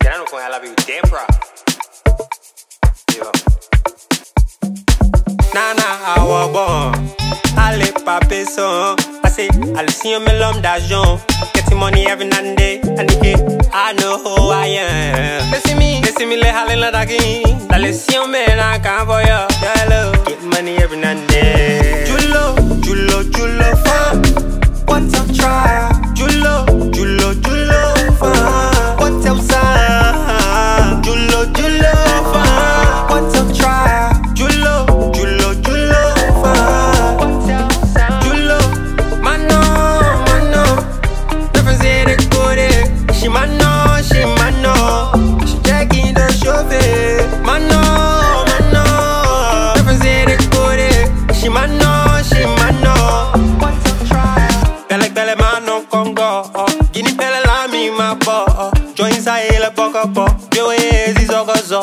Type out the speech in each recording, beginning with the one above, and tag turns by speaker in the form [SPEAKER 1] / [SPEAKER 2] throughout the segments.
[SPEAKER 1] Querendo com ela veio tempo. Nana, awa bon. Allez, pas personne. Passez, allez, si on me l'homme. Getting money every night and day. And I know who I am. They see me, they see me, they hollering at again. Dale, si on me.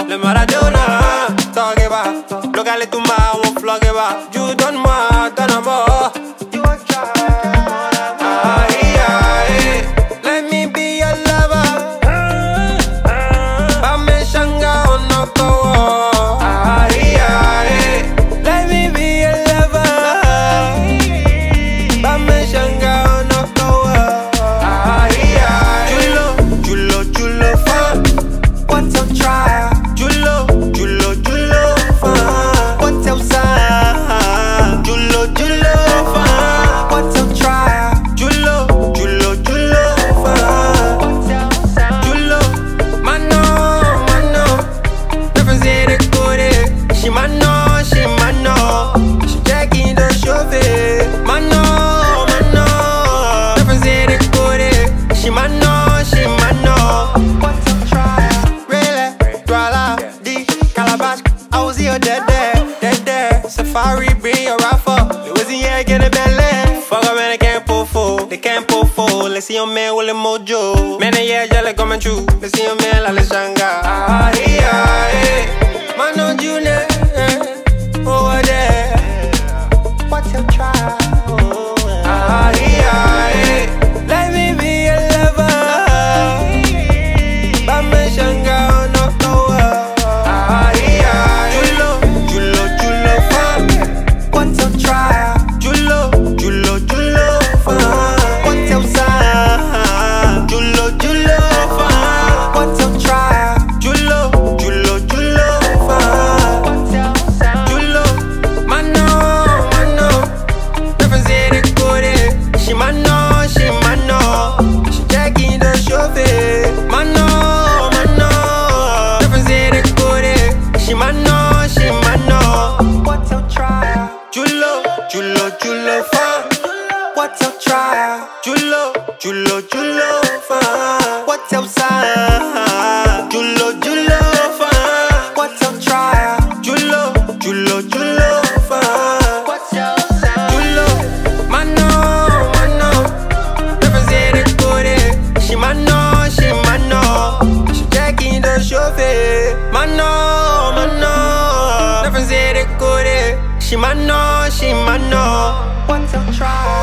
[SPEAKER 1] Them what I do dead there, dead there. Safari, bring your rifle. Louisiana, get a belly. Fuck up, man, they can't pull full. They can't pull full. Let's see your man with a mojo. Man, yeah, yeah, like coming true. Let's see your man like a shanga. Ah, yeah, yeah. She my no, she my no. She checking the chauffeur. My no, my no. Difference in the code. She my no, she my no. What's your trial? Julo, Julo, Julo, fun. What's your try? Julo, Julo, Julo. She might know, she might know. Once I try.